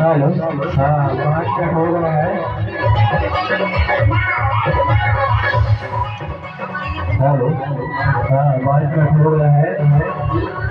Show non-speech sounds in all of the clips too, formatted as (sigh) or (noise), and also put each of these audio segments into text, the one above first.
Hello. हाँ पाँच हो गया है। हेलो। हाँ पाँच मिनट हो गया है।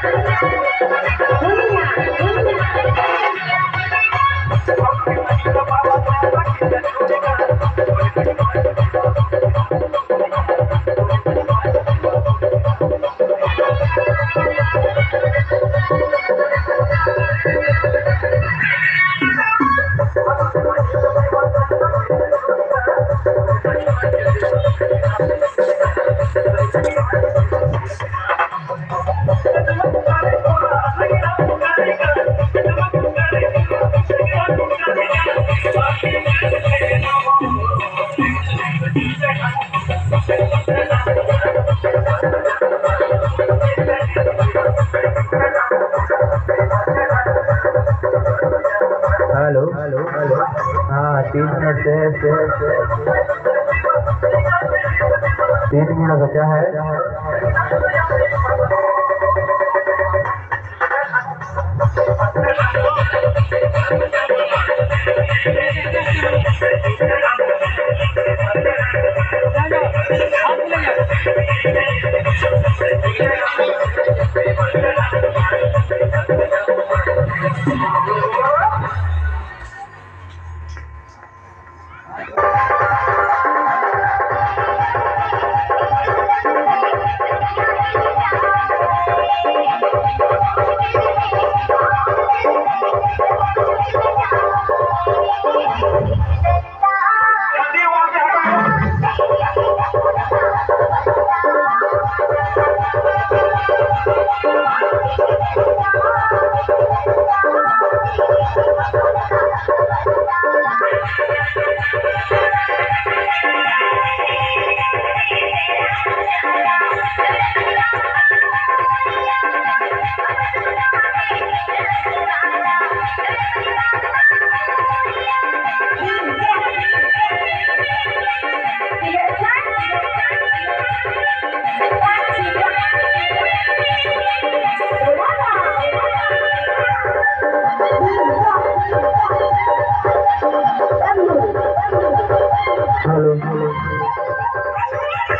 हेलो तीन मिनट बचा है। हेलो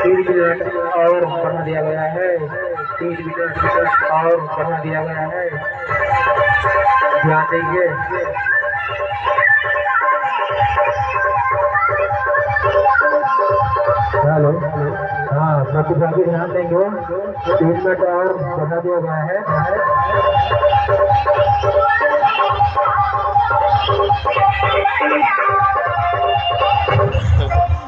और बढ़ा दिया गया है। और बढ़ा दिया गया है। ध्यान देंगे। हेलो। हाँ प्रतिभागी ध्यान देंगे। तीन मिनट और बढ़ा दिया गया है। (laughs)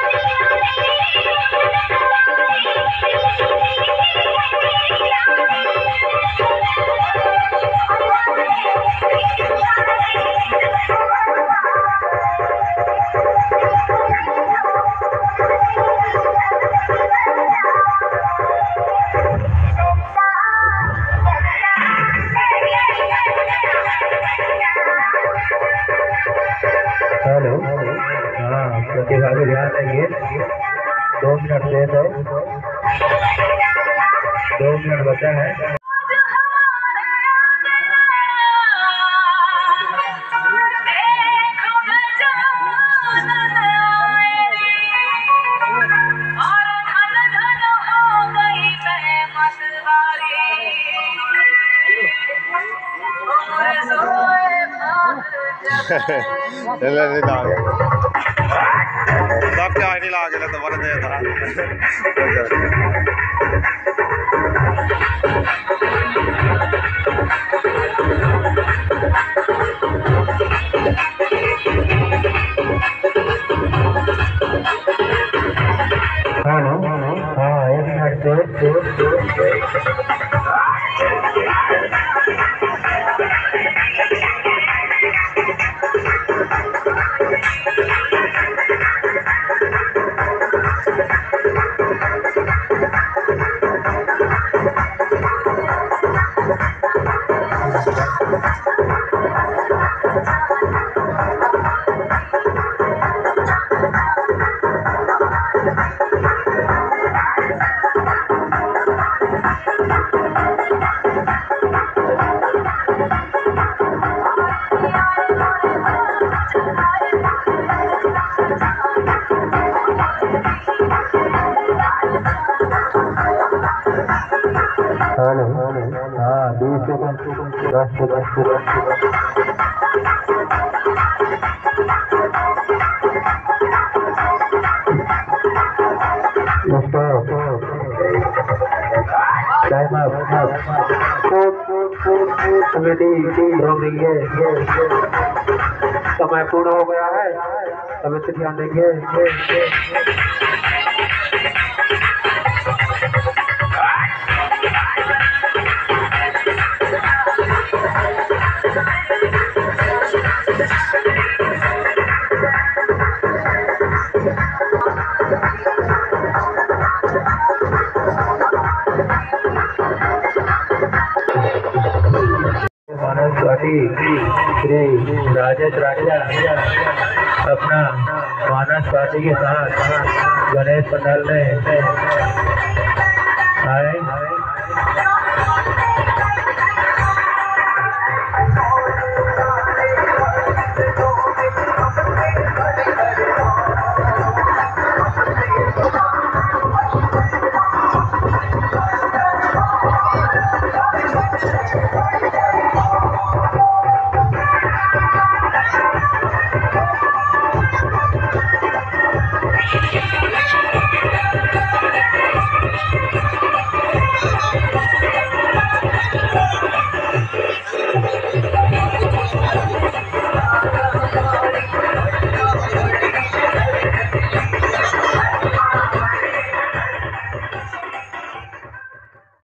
मिनट देर है दो मिनट बचा है। ਲੈ सबके आयडी लागेल तर बरं देतात हो है समय पूर्ण हो गया है समिति ध्यान देंगे साथ गणेश रहे हैं आए।